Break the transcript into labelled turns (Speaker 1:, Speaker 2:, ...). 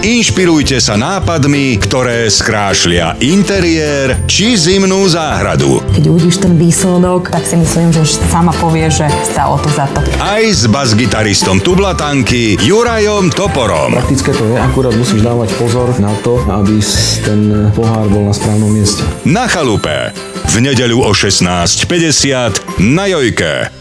Speaker 1: Inšpirujte sa nápadmi, ktoré skrášlia interiér či zimnú záhradu.
Speaker 2: Keď uvidíš ten výsledok, tak si myslím, že sama povie, že stalo to za to.
Speaker 1: Aj s basgitaristom Tublatanky Jurajom Toporom.
Speaker 3: Praktické to je, akurát musíš dávať pozor na to, aby ten pohár bol na správnom mieste.
Speaker 1: Na chalupe. V nedeľu o 16.50 na Jojke.